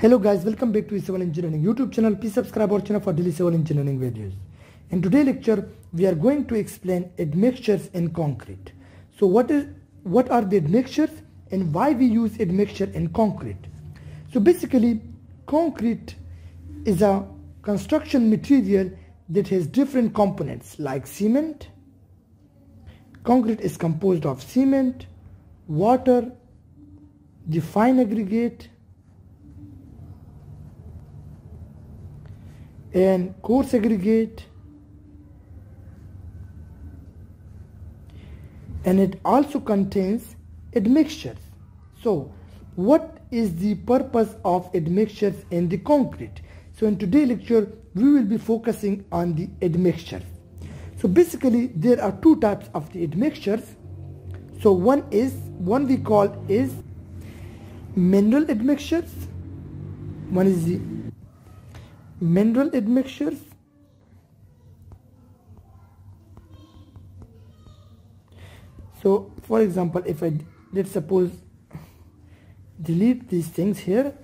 Hello guys, welcome back to Civil Engineering YouTube channel. Please subscribe our channel for daily civil engineering videos. In today's lecture, we are going to explain admixtures in concrete. So what is what are the admixtures and why we use admixture in concrete? So basically, concrete is a construction material that has different components like cement. Concrete is composed of cement, water, the fine aggregate, and coarse aggregate and it also contains admixtures. So what is the purpose of admixtures in the concrete? So in today's lecture we will be focusing on the admixtures. So basically there are two types of the admixtures. So one is one we call is mineral admixtures. One is the mineral admixtures. So for example if I let's suppose delete these things here.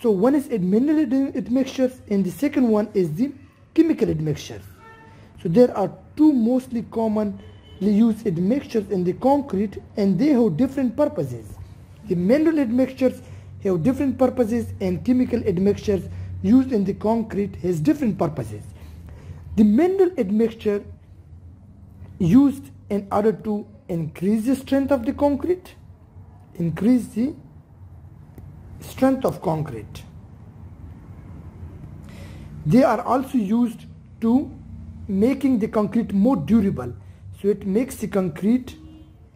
So one is mineral admixtures and the second one is the chemical admixtures. So there are two mostly commonly used admixtures in the concrete and they have different purposes. The mineral admixtures have different purposes and chemical admixtures used in the concrete has different purposes. The mineral admixture used in order to increase the strength of the concrete, increase the strength of concrete. They are also used to making the concrete more durable. So it makes the concrete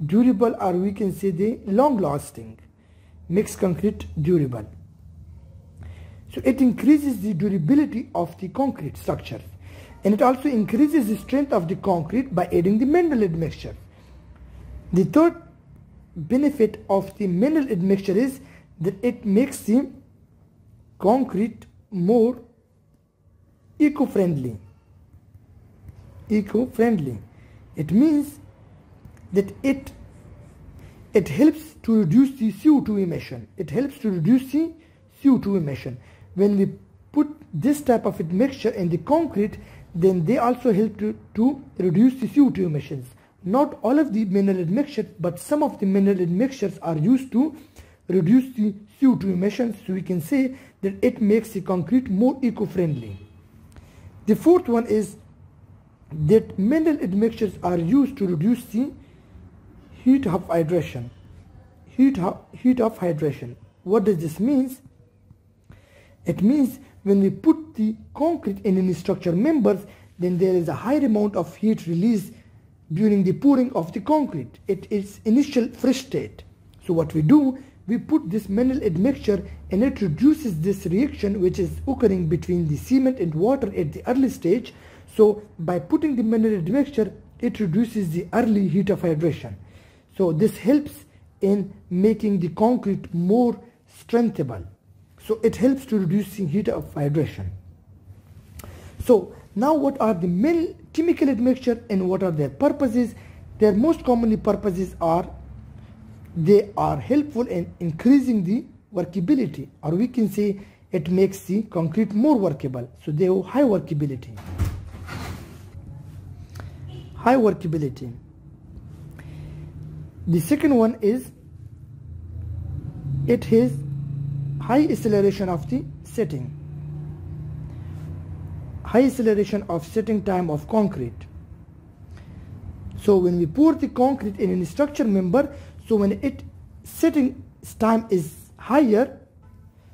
durable or we can say the long lasting, makes concrete durable. So it increases the durability of the concrete structure and it also increases the strength of the concrete by adding the mineral admixture. The third benefit of the mineral admixture is that it makes the concrete more eco-friendly. Eco-friendly. It means that it it helps to reduce the CO2 emission. It helps to reduce the CO2 emission when we put this type of mixture in the concrete then they also help to, to reduce the CO2 emissions. Not all of the mineral admixtures but some of the mineral admixtures are used to reduce the CO2 emissions so we can say that it makes the concrete more eco-friendly. The fourth one is that mineral admixtures are used to reduce the heat of hydration. Heat heat of hydration. What does this mean? It means when we put the concrete in any structure members, then there is a high amount of heat released during the pouring of the concrete its initial fresh state. So what we do, we put this mineral admixture and it reduces this reaction which is occurring between the cement and water at the early stage. So by putting the mineral admixture, it reduces the early heat of hydration. So this helps in making the concrete more strengthable. So it helps to reduce the heat of hydration. So now what are the main chemical admixture and what are their purposes? Their most commonly purposes are they are helpful in increasing the workability or we can say it makes the concrete more workable. So they have high workability. High workability. The second one is it has high acceleration of the setting. High acceleration of setting time of concrete. So when we pour the concrete in a structure member so when it setting time is higher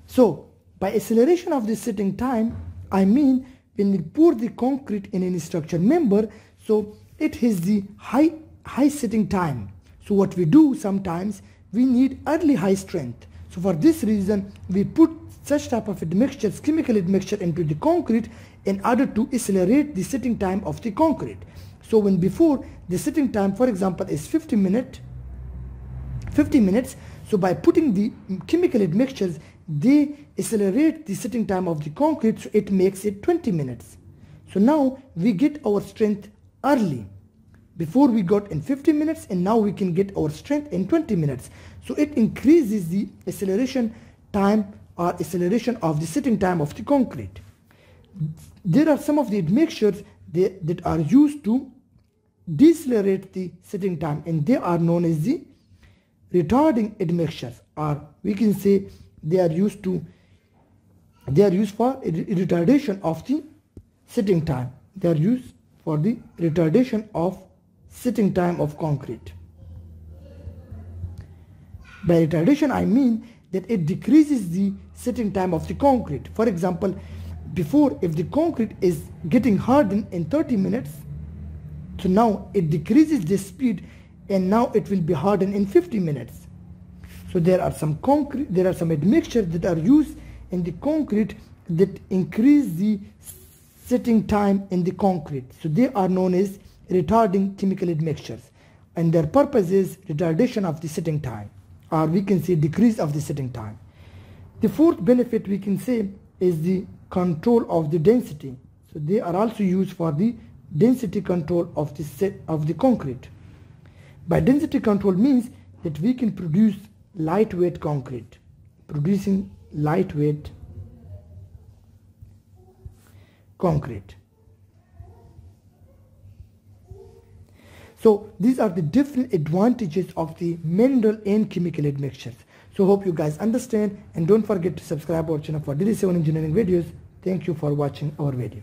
so by acceleration of the setting time I mean when we pour the concrete in any structure member so it has the high high setting time. So what we do sometimes we need early high strength so for this reason, we put such type of admixtures, chemical admixture into the concrete in order to accelerate the setting time of the concrete. So when before the setting time, for example, is 50 minutes, 50 minutes, so by putting the chemical admixtures, they accelerate the setting time of the concrete, so it makes it 20 minutes. So now we get our strength early. Before we got in 50 minutes and now we can get our strength in 20 minutes. So it increases the acceleration time or acceleration of the setting time of the concrete. There are some of the admixtures that, that are used to decelerate the setting time and they are known as the retarding admixtures or we can say they are used to they are used for retardation of the setting time they are used for the retardation of setting time of concrete. By retardation I mean that it decreases the setting time of the concrete. For example before if the concrete is getting hardened in 30 minutes so now it decreases the speed and now it will be hardened in 50 minutes. So there are some concrete there are some admixtures that are used in the concrete that increase the setting time in the concrete. So they are known as retarding chemical admixtures and their purpose is retardation of the setting time or we can say decrease of the setting time. The fourth benefit we can say is the control of the density. So they are also used for the density control of the set of the concrete. By density control means that we can produce lightweight concrete producing lightweight concrete so these are the different advantages of the mineral and chemical admixtures. So hope you guys understand and don't forget to subscribe our channel for daily civil engineering videos. Thank you for watching our video